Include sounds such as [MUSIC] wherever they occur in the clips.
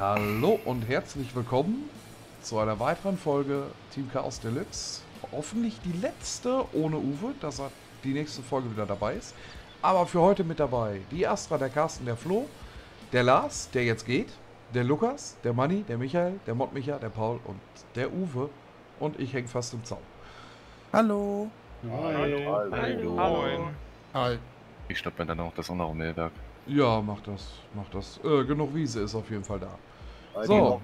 Hallo und herzlich willkommen zu einer weiteren Folge Team Chaos Deluxe. Hoffentlich die letzte ohne Uwe, dass er die nächste Folge wieder dabei ist. Aber für heute mit dabei die Astra, der Carsten, der Flo, der Lars, der jetzt geht, der Lukas, der Manni, der Michael, der Mottmicha, der Paul und der Uwe. Und ich hänge fast im Zaun. Hallo. Hallo. Hallo. Hallo. Hi. Ich schnapp mir dann auch das andere Mailwerk. Ja, mach das, mach das. Äh, genug Wiese ist auf jeden Fall da. Ich So. bin auf-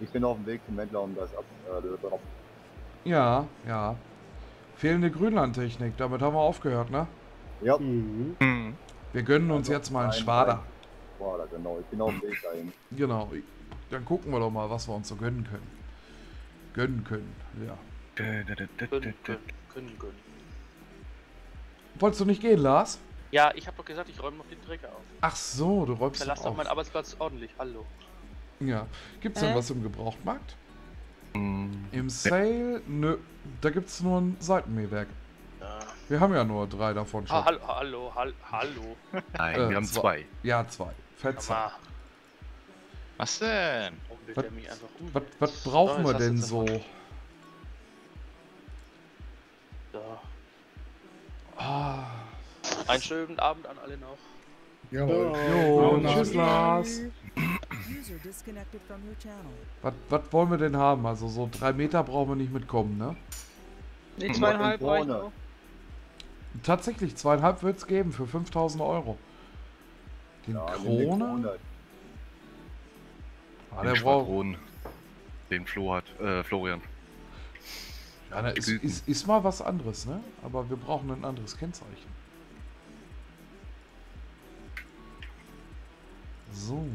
Ich bin auf dem Weg zum Händler, um das ab. Äh, drauf. Ja, ja. Fehlende Grünlandtechnik, damit haben wir aufgehört, ne? Ja, Hm. Wir gönnen uns Also, jetzt mal einen ein- Schwader. da genau. Ich bin auf dem Weg dahin. Genau. Dann gucken wir doch mal, was wir uns so gönnen können. Gönnen können, ja. Gönnen, dä. gönnen. Wolltest du nicht gehen, Lars? Ja, ich habe doch gesagt, ich räume noch den Träger auf. Ach so, du räumst Verlass doch doch auf. meinen Arbeitsplatz ordentlich. Hallo. Ja. Gibt's denn Äh? was im Gebrauchtmarkt? Hm. Im Sale? Nö. Da gibt's nur ein Seitenmähwerk. Ja. Wir haben ja nur drei davon schon. Ah, hallo, hallo, hall, hallo. Nein, Äh, wir haben zwei. zwei. Ja, zwei. Fetzer. Was denn? Was-? Was, was brauchen So, wir denn so? Da. Ah. Einen schönen Abend an alle noch. Jawohl. Jo, Ja, tschüss, ja. Lars. Was, was wollen wir denn haben? Also so drei Meter brauchen wir nicht mitkommen, ne? Nee, zweieinhalb reicht. Tatsächlich, zweieinhalb wird's geben für 5000 Euro. Den Ja, den Krone? Ah, Den der braucht. Schwadron, den Flo hat, äh, Florian. Ja, da ist, ist, ist mal was anderes, ne? Aber wir brauchen ein anderes Kennzeichen. So.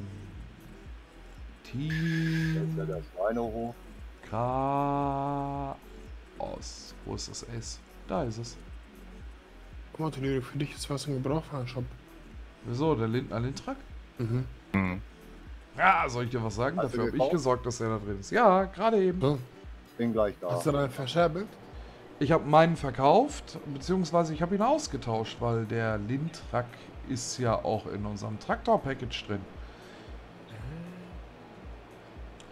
Das Team der Schweinehof. Chaos. Wo ist das S? Da ist es. Guck mal, Toledo, für dich ist was im Gebrauchwarenshop. Wieso? Der Lindner Lindtrack? Mhm. Hm. Ja, soll ich dir was sagen? Hast Dafür habe ich gesorgt, dass er da drin ist. Ja, gerade eben. So, Bin gleich da. hast du dann verscherbelt? Ich habe meinen verkauft, beziehungsweise ich habe ihn ausgetauscht, weil der Lindtrack ist ja auch in unserem Traktor-Package drin.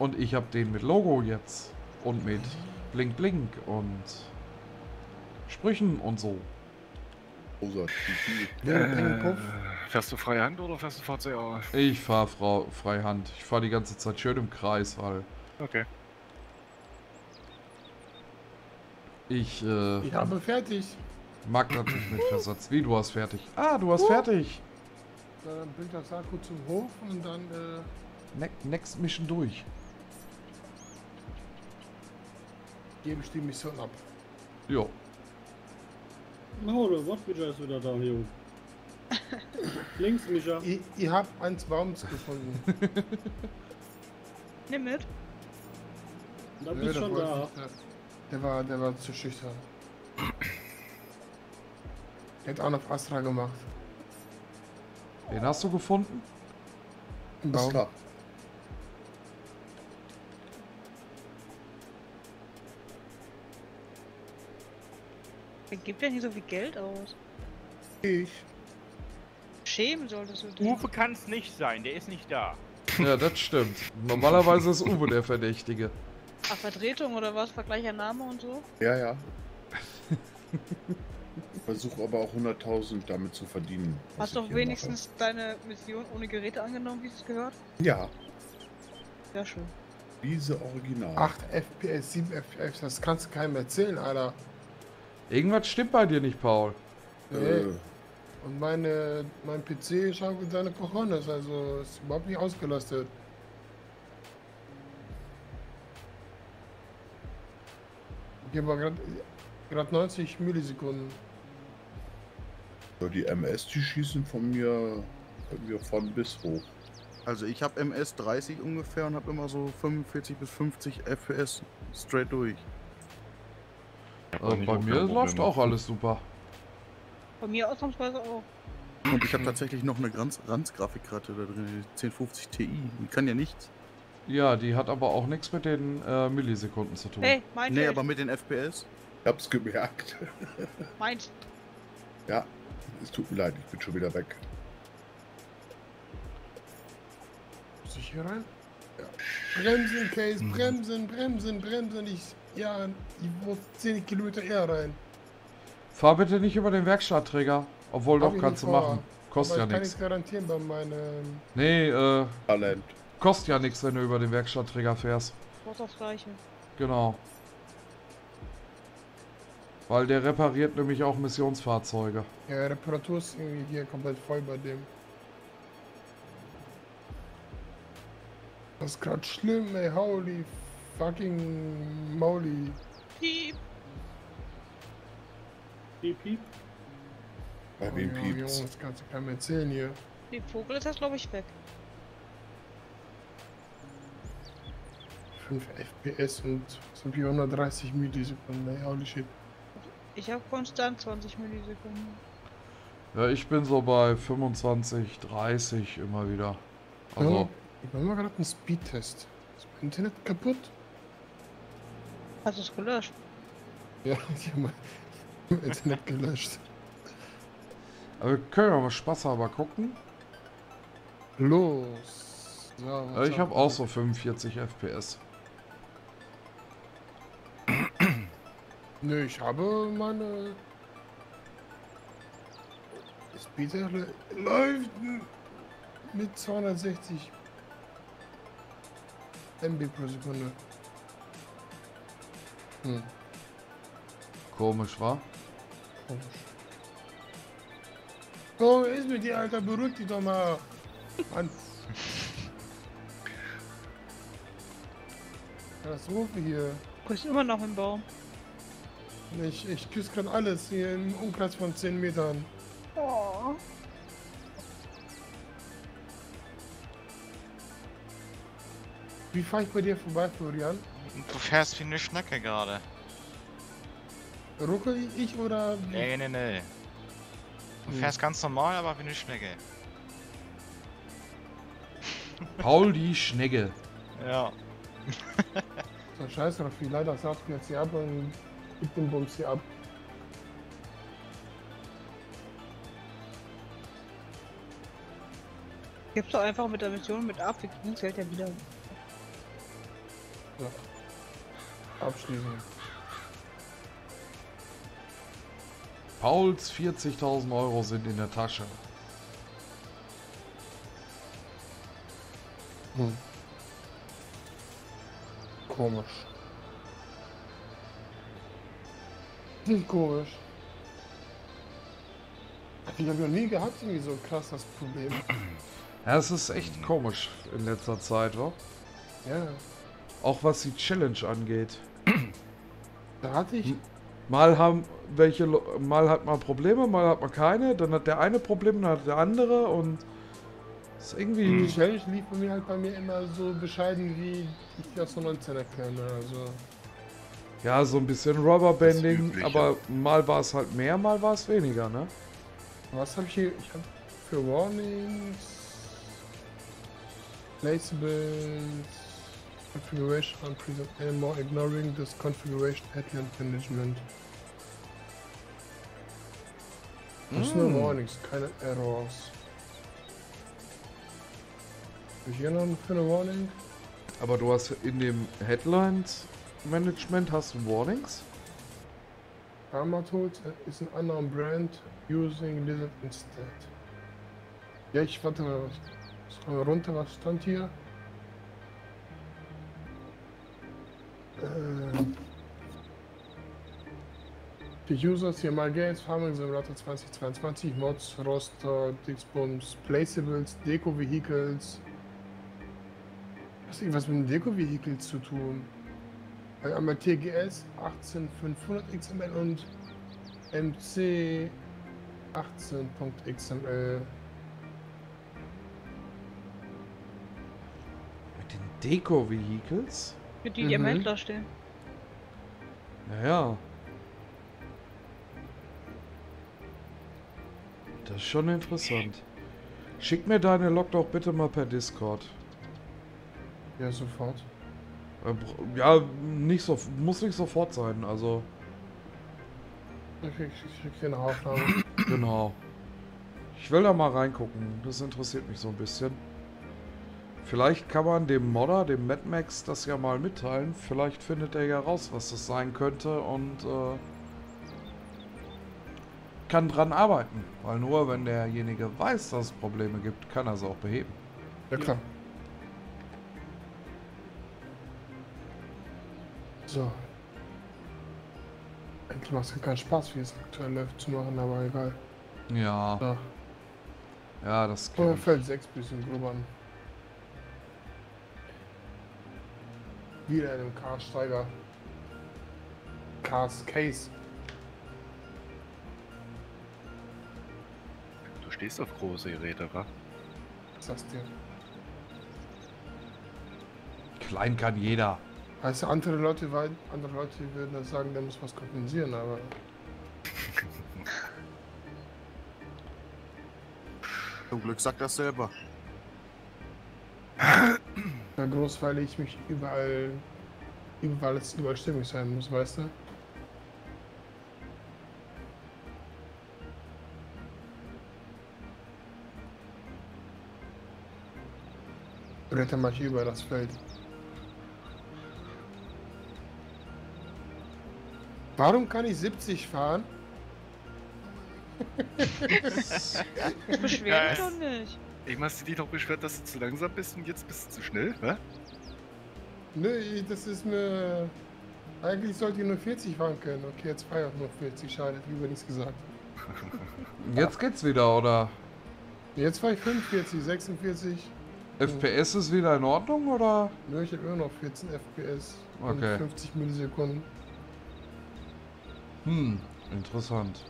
Und ich habe den mit Logo jetzt und mit Blink Blink und Sprüchen und so. Ja, Peng-Puff. Fährst du freie Hand oder fährst du VCA? Ich fahre Frau Freihand. Ich fahre die ganze Zeit schön im Kreis, weil Okay. ich äh, Ich habe fertig. mag nicht mit Versatz. Wie, du hast fertig? Ah, du hast fertig. Dann bringt das Akku zum Hof und dann äh, Ne next Mission durch. Gebe ich die Mission ab. Jo. Maule, was bitte ist wieder da, Junge? [LAUGHS] Links, Micha. Ihr, ihr habt eins Baums gefunden. [LAUGHS] Nimm mit. Da bist das schon da. ich nicht. Der war, der war zu schüchtern. Der hat auch noch Astra gemacht. Den hast du gefunden? Im Baum. Wer gibt denn hier so viel Geld aus? Ich. Schämen solltest du dich. Uwe kann es nicht sein, der ist nicht da. Ja, das stimmt. Normalerweise ist Uwe der Verdächtige. Ach, Vertretung oder was? Vergleicher Name und so? Ja, ja. Versuche aber auch 100.000 damit zu verdienen. Hast du wenigstens deine Mission ohne Geräte angenommen, wie es gehört? mache. Ja, Ja, schön. diese Original. 8 FPS, 7 FPS, das kannst du keinem erzählen, Alter. Irgendwas stimmt bei dir nicht, Paul. Nee. Äh, Und meine, mein PC schaukelt seine Cojones, also ist überhaupt nicht ausgelastet. Ich habe gerade 90 Millisekunden. die MS, die schießen von mir irgendwie von bis hoch. Also ich habe MS 30 ungefähr und habe immer so 45 bis 50 FPS straight durch. Also bei mir läuft auch alles super. Bei mir ausnahmsweise auch. Und ich habe tatsächlich noch eine ganz Ranz-Grafikkarte da drin, die 1050 Ti. Die kann ja nichts. Ja, die hat aber auch nichts mit den äh, Millisekunden zu tun. Hey, mein Nee, Feld. aber mit den FPS. Ich hab's gemerkt. [LAUGHS] Meins. ja, es tut mir leid, ich bin schon wieder weg. Muss ich hier rein? Bremsen, Case, bremsen, bremsen, bremsen. Ich, ja, ich muss 10 Kilometer eher rein. Fahr bitte nicht über den Werkstattträger. Obwohl, Hab doch, kannst du machen. Kostet ja ich kann nichts. nichts garantieren bei meinem... Nee, äh, Talent. kostet ja nichts, wenn du über den Werkstattträger fährst. Braucht das gleiche. Genau. Weil der repariert nämlich auch Missionsfahrzeuge. Ja, Reparatur ist irgendwie hier komplett voll bei dem. Das ist gerade schlimm, ey. Holy fucking moly. Piep. Piep, piep. Bei wem Oh, ja, piept's? Junge, das kannst du keinem erzählen hier. Die Vogel ist das, glaube ich, weg. 5 FPS und sind 430 Millisekunden, ey. Holy shit. Ich habe konstant 20 Millisekunden. Ja, ich bin so bei 25, 30 immer wieder. Also, Ja, ich mache mal gerade einen Speedtest. Ist mein Internet kaputt? Hast du es gelöscht? Ja, [LAUGHS] ich habe mein Internet gelöscht. aber wir können ja mal Spaß aber gucken. Los. Ja, was ich habe auch so 45 FPS. Nö, ich habe meine. Speeder läuft mit 260 MB pro Sekunde. Hm, Komisch, wa? komisch. Wer ist mit dir, Alter? Beruhig dich doch mal. Mann. [LAUGHS] Katastrophe hier. Du bist immer noch im Baum. Ich, ich küsse gerade alles hier im Umkreis von 10 Metern. Oh. Wie fahre ich bei dir vorbei, Florian? Du fährst wie eine Schnecke gerade. Ruckel ich oder. wie? Nee, nee, nee. Du Hm. fährst ganz normal, aber wie eine Schnecke. Paul die Schnegge. Ja. So scheiße, Raffi, leider sagst du jetzt hier ab und gib den Bums hier ab. Gibst du einfach mit der Mission mit ab, wir kriegen Geld ja wieder. Abschließen. Pauls 40.000 Euro sind in der Tasche. Hm. Komisch. Nicht komisch. Ich habe noch nie gehabt, irgendwie so krass das Problem. Ja, es ist echt komisch in letzter Zeit, wa? Ja, Auch was die Challenge angeht. Da hatte ich. Mal haben welche, mal hat man Probleme, mal hat man keine. Dann hat der eine Probleme, dann hat der andere und ist Die irgendwie. Challenge lief bei mir halt bei mir immer so bescheiden, wie ich das von 19 kenne. Also, Ja, so ein bisschen Rubberbanding, aber mal war es halt mehr, mal war es weniger, ne? was habe ich hier? Ich habe für Warnings, Placeables, Configuration anymore, ignoring this configuration headland management. Das sind nur Mm. Warnings, keine Errors. Ich hier noch für eine Warning? Aber du hast in dem Headlines Management hast du Warnings? Karma Tools is an unknown brand using Lizard instead. Ja, ich warte mal. Scroll runter, was stand hier? Äh, die Users hier My Games, Farming Simulator 2022, Mods, Roster, Dixbums, Placeables, Deco Vehicles. Was hat irgendwas mit dem Deco Vehicles zu tun? Weil einmal TGS 18500 XML und MC 18.xml. Mit den Deko-Vehicles? Mit die, die im Mhm. Händler stehen. Naja. Das ist schon interessant. Schick mir deine Log doch bitte mal per Discord. Ja, sofort. Äh, Ja, nicht so, muss nicht sofort sein, also Ich krieg, ich krieg hier eine Aufnahme. genau. Ich will da mal reingucken, das interessiert mich so ein bisschen. Vielleicht kann man dem Modder, dem Mad Max, das ja mal mitteilen. Vielleicht findet er ja raus, was das sein könnte und äh, kann dran arbeiten. Weil nur wenn derjenige weiß, dass es Probleme gibt, kann er sie auch beheben. Ja klar. So. Eigentlich macht es keinen Spaß, wie es aktuell läuft, zu machen, aber egal. Ja, So. ja, das Oh, kann Feld 6 bisschen grubbern. Wieder in einem Cars-Steiger. Cars Case. Du stehst auf große Geräte, wa? Was sagst du? Klein kann jeder. Weißt du, andere Leute, andere Leute würden das sagen, der muss was kompensieren, aber Zum Glück sagt das selber. Ja, groß, weil ich mich überall, überall überall stimmig sein muss, weißt du? Bretter mach ich über das Feld. Warum kann ich 70 fahren? [LAUGHS] Beschwer dich doch nicht. Eben hast du dich doch beschwert, dass du zu langsam bist und jetzt bist du zu schnell? Nö, ich- das ist mir. Eigentlich sollte ich nur 40 fahren können. Okay, jetzt fahre ich auch nur 40. Schade, hab ich lieber nichts gesagt. [LAUGHS] Jetzt geht's wieder, oder? Jetzt fahre ich 45, 46. FPS ist wieder in Ordnung, oder? Nö, ich habe immer noch 14 FPS Okay. und 50 Millisekunden. Hm, interessant.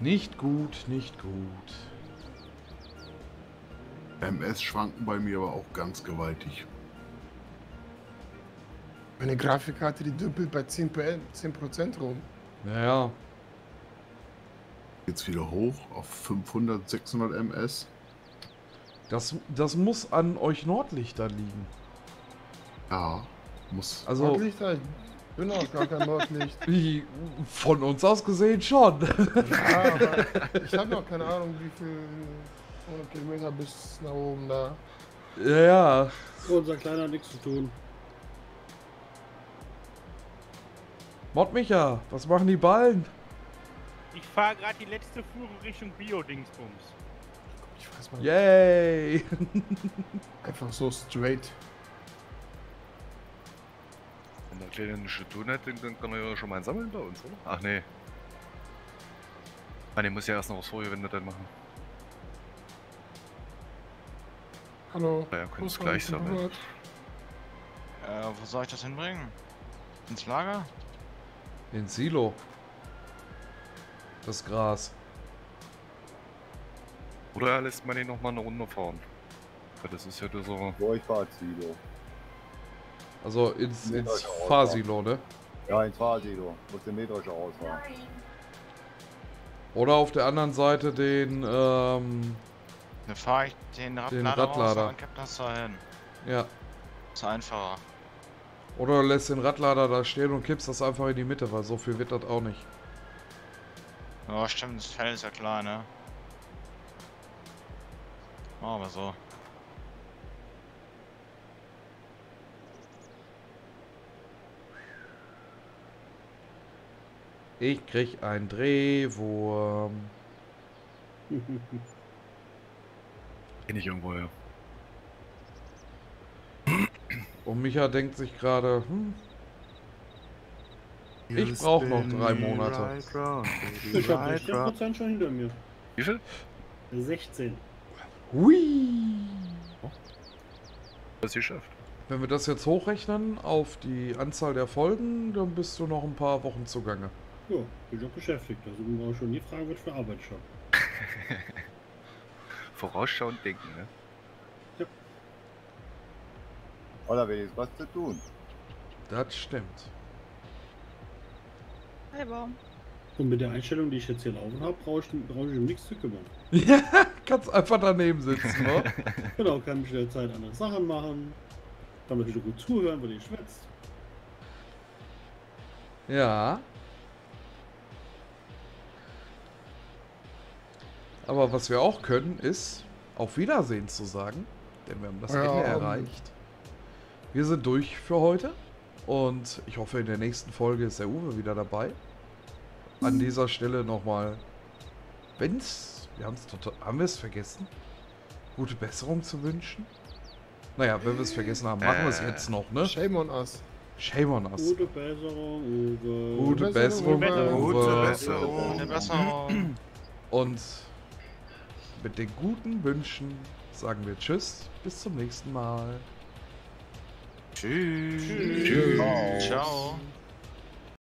Nicht gut, nicht gut. MS schwanken bei mir aber auch ganz gewaltig. Meine Grafikkarte, die dümpelt bei 10%, P- 10% rum. Naja, Jetzt wieder hoch auf 500, 600 MS. das, das muss an euch Nordlichtern liegen. Ja, muss. Also, Nordlichter? Ich bin auch gar kein Nordlicht. wie- von uns aus gesehen schon. ja, aber ich habe noch keine Ahnung, wie viel 100 Kilometer bis nach oben da. ja, ja. Unser Kleiner hat nichts zu tun. Mod Micha, was machen die Ballen? Ich fahre gerade die letzte Fuhre Richtung Bio-Dingsbums. Ich weiß mal. Yay! [LAUGHS] Einfach so straight. Wenn der Kleine nichts zu tun hat, dann- kann er ja schon mal sammeln bei uns, oder? Ach nee. Ah, ne, muss ja erst noch was vorgewendet dann machen. Hallo. Ja, können es gleich sammeln. Äh, wo soll ich das hinbringen? Ins Lager? In Silo. Das Gras. Oder er lässt man ihn noch mal eine Runde fahren. Weil das ist ja so. Wo ich fahre Silo. Also ins, ins Fahrsilo, ne? Ja, ins Fahrsilo. Muss den Mähdrescher rausfahren. Oder auf der anderen Seite den, ähm, Dann fahre ich den Radlader, Den raus Radlader. und kipp das da hin. ja. Ist einfacher. Oder du lässt den Radlader da stehen und kippst das einfach in die Mitte, weil so viel wird das auch nicht. Ja, stimmt, das Feld ist ja klar, ne? Machen wir so. Ich krieg einen Drehwurm. Kenn ich irgendwo her. Und Micha denkt sich gerade, hm, Ich brauch noch drei Monate. Ich habe 16% schon hinter mir. Wie viel? 16. hui. Das geschafft. Wenn wir das jetzt hochrechnen auf die Anzahl der Folgen, dann bist du noch ein paar Wochen zugange. Ja, bin auch beschäftigt. Also brauche ich schon nie fragen, was für Arbeit ich [LAUGHS] habe. Vorausschauend denken, ne? Oder wenigstens was zu tun. Das stimmt. Hi, Baum. Und mit der Einstellung, die ich jetzt hier laufen habe, brauche ich, brauch ich um nichts zu kümmern. Ja, [LAUGHS] kannst einfach daneben sitzen, ne? [LAUGHS] Genau, kann mich in der Zeit andere Sachen machen. Kann natürlich gut zuhören, wenn ihr schwätzt. Ja. Aber was wir auch können, ist auf Wiedersehen zu sagen. Denn wir haben das Ja, Ende ähm, erreicht. Wir sind durch für heute. Und ich hoffe, in der nächsten Folge ist der Uwe wieder dabei. An dieser Stelle nochmal, wenn's, wir haben's total, haben wir es vergessen? Gute Besserung zu wünschen? Naja, wenn wir es vergessen haben, machen wir es Äh. jetzt noch, ne? Shame on us. Shame on us. Gute Besserung, Uwe. Gute Besserung. Uwe. Gute Besserung. Gute Besserung. Und mit den guten Wünschen sagen wir Tschüss, bis zum nächsten Mal. Tschüss. Ciao.